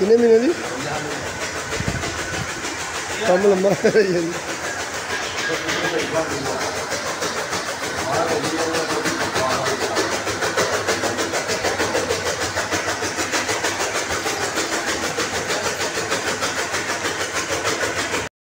Yine mi dedi? Tamam lan.